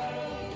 Lord.